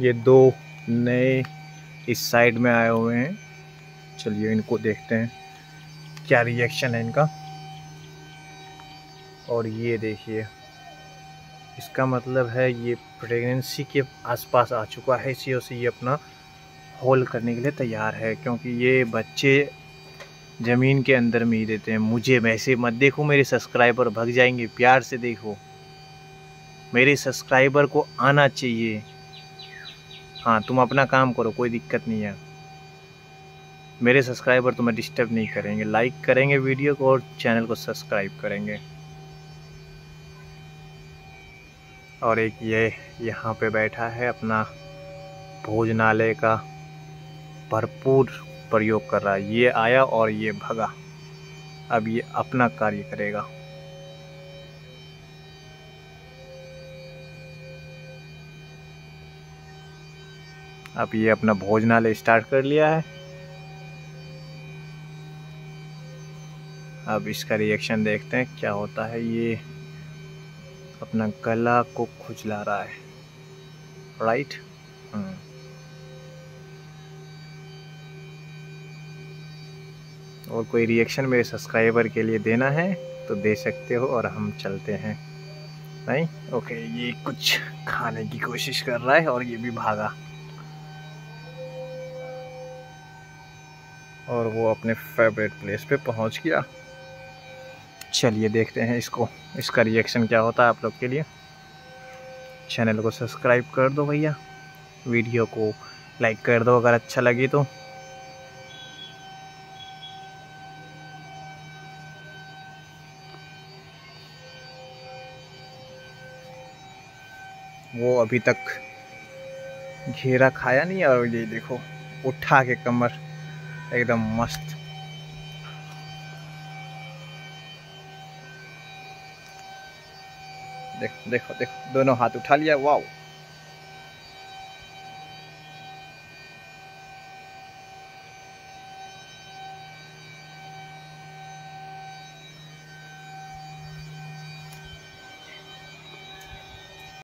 ये दो नए इस साइड में आए हुए हैं। चलिए इनको देखते हैं। क्या रिएक्शन है इनका? और ये देखिए, इसका मतलब है ये प्रेगनेंसी के आसपास आ चुका है। इसी से ये अपना होल करने के लिए तैयार है, क्योंकि ये बच्चे ज़मीन के अंदर में ही देते हैं। मुझे वैसे मत देखो, मेरे सब्सक्राइबर भग जाएँगे। प्यार से देखो। मेरे सब्सक्राइबर को आना चाहिए। हाँ तुम अपना काम करो, कोई दिक्कत नहीं है। मेरे सब्सक्राइबर तुम्हें डिस्टर्ब नहीं करेंगे। लाइक करेंगे वीडियो को और चैनल को सब्सक्राइब करेंगे। और एक ये यहाँ पे बैठा है अपना भोजनालय का भरपूर प्रयोग कर रहा है। ये आया और ये भगा। अब ये अपना कार्य करेगा। अब ये अपना भोजनालय स्टार्ट कर लिया है। अब इसका रिएक्शन देखते हैं क्या होता है। ये अपना गला को खुजला रहा है। Right hmm. और कोई रिएक्शन मेरे सब्सक्राइबर के लिए देना है तो दे सकते हो और हम चलते हैं। नहीं? ओके ये कुछ खाने की कोशिश कर रहा है और ये भी भागा। और वो अपने फेवरेट प्लेस पे पहुँच गया। चलिए देखते हैं इसको, इसका रिएक्शन क्या होता है आप लोग के लिए। चैनल को सब्सक्राइब कर दो भैया। वीडियो को लाइक कर दो अगर अच्छा लगे तो। वो अभी तक घेरा खाया नहीं और ये देखो, उठा के कमर। एकदम मस्त। देख देखो देखो दोनों हाथ उठा लिया वाओ।